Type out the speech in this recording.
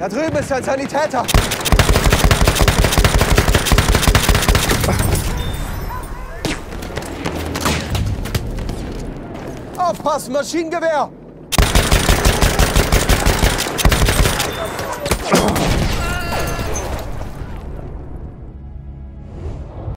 Da drüben ist ein Sanitäter. Aufpassen, Maschinengewehr!